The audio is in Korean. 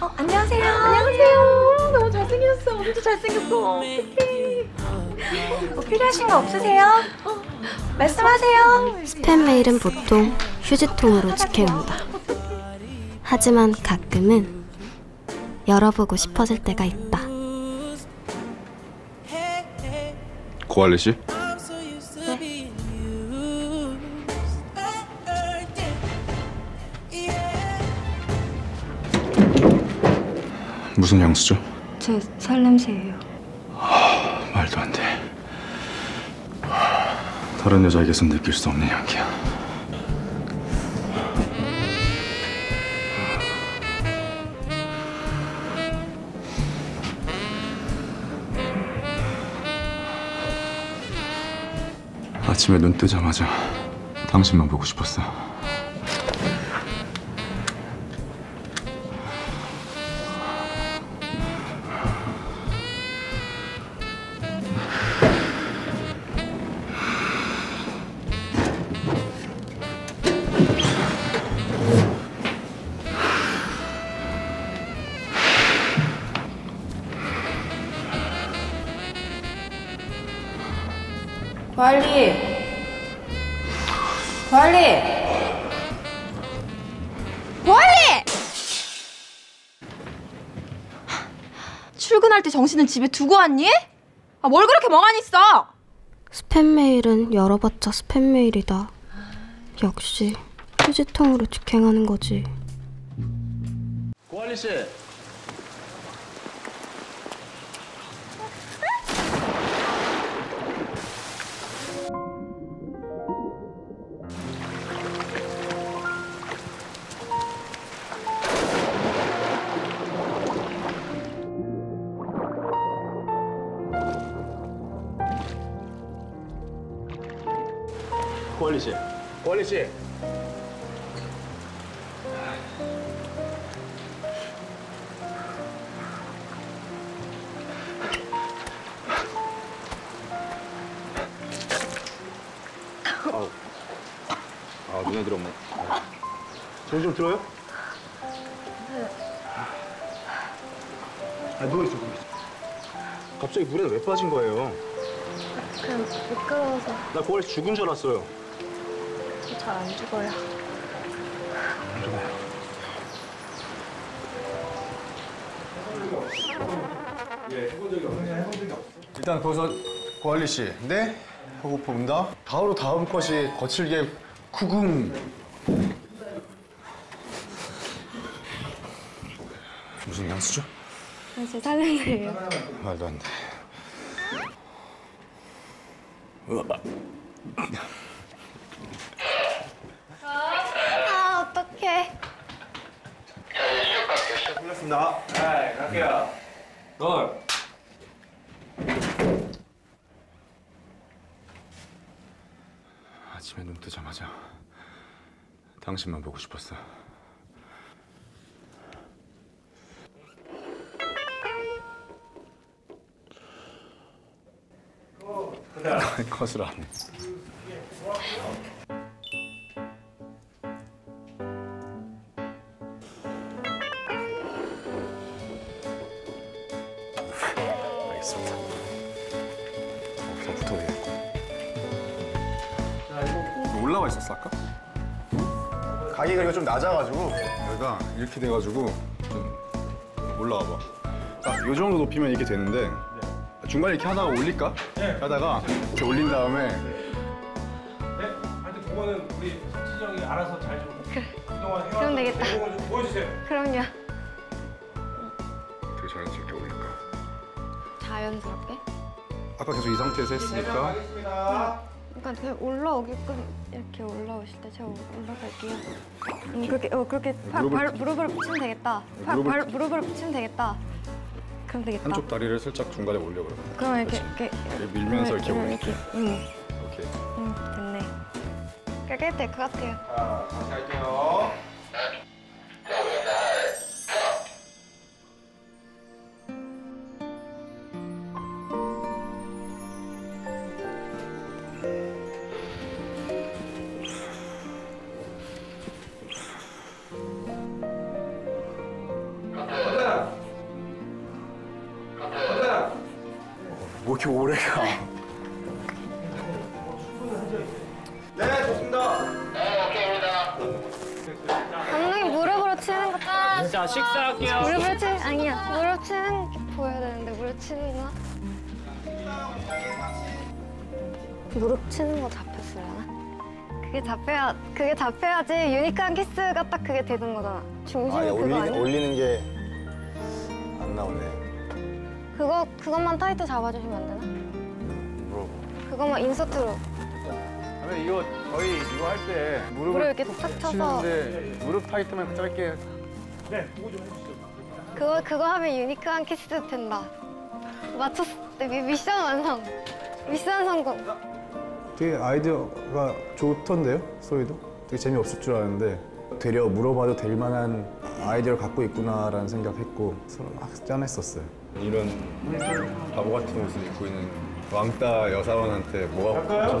어, 안녕하세요. 안녕하세요. 너무 잘생겼어. 오늘도 잘생겼어. 뭐 필요하신 거 없으세요? 말씀하세요. 스팸 메일은 보통 휴지통으로 직행한다. 하지만 가끔은 열어보고 싶어질 때가 있다. 고할리 씨? 무슨 향수죠? 제 살냄새예요. 말도 안 돼. 다른 여자에게선 느낄 수 없는 향기야. 아침에 눈 뜨자마자 당신만 보고 싶었어. 관리. 관리. 관리. 출근할 때 정신은 집에 두고 왔니? 아, 뭘 그렇게 멍하니 있어? 스팸 메일은 열어봤자 스팸 메일이다. 역시 휴지통으로 직행하는 거지. 고할리 씨. 고할리 씨. 고할리 씨. 아 눈에 들었네. 정신 좀 들어요? 아 누워 있어 누워 있어. 갑자기 물에 왜 빠진 거예요? 그냥 미끄러워서 나 고할리 씨 죽은 줄 알았어요. 잘 안 죽어요. 일단 거기서 고할리 씨, 네? 하고 본다. 바로 다음 컷이 거칠게 구금. 무슨 향수죠? 제 살냄새예요. 말도 안 돼. 아, 어떡해. 끝났습니다. 아침에 눈 뜨자마자 당신만 보고 싶었어. 컷을 안 해. 알겠습니다. 어, 더 붙어야겠다. 이거 올라와 있었어 아까? 각이 그리고 좀 낮아가지고 여기가 이렇게 돼가지고 좀 올라와 봐. 딱이 정도 높이면 이렇게 되는데 중간에 이렇게 하다가 올릴까? 하다가 이렇게 올린 다음에 네? 하여튼 그거는 우리 형이 알아서 잘 좀. 그동안 해왔던 그럼 되겠다. 보여주세요. 그럼요. 자연스럽게? 아까 계속 이 상태에서 했으니까 하겠습니다. 그러니까 그냥 올라오게끔 이렇게 올라오실 때 제가 올라갈게요. 음, 그렇게 어 그렇게 팔, 무릎을- 발, 무릎을 붙이면 되겠다. 팔, 무릎을- 발, 무릎을 붙이면 되겠다. 그럼 되겠다. 한쪽 다리를 살짝 중간에 올려 그러면 그럼 이렇게 그렇지. 이렇게 이렇게 밀면서 이렇게 이렇게, 올릴게. 이렇게. 응, 오케이 응, 됐네. 그렇게 될것 같아요. 자, 다시 할게요. 이렇게 오래가? 네. 네, 좋습니다. 네, 오케이입니다. 감독님 무릎으로 치는 거 딱. 자, 식사할게요. 무릎으로 치 아니야. 무릎 치는 게 보여야 되는데 무릎 치는 거. 무릎 치는 거 잡혔으려나? 그게 잡혀야 그게 잡혀야지 유니크한 키스가 딱 그게 되는 거잖아. 중심이 아, 예, 그거 올리, 아니야? 올리는 게 안 나오네. 그거 그것만 타이트 잡아주시면 안 되나? 물어봐. 그것만 인서트로 그러면 이거 저희 이거 할 때 무릎을 무릎 이렇게 탁 쳐서 치는데 무릎 타이트만 짧게 네, 보고 좀 해주시죠. 그거 그거 하면 유니크한 키스 된다. 맞췄 미, 미션 완성. 미션 성공. 되게 아이디어가 좋던데요, 소희도? 되게 재미없을 줄 알았는데 되려 물어봐도 될 만한 아이디어를 갖고 있구나라는 생각했고 서로 막 짠했었어요. 이런 바보 같은 옷을 입고 있는 왕따 여사원한테 뭐가 갈까요?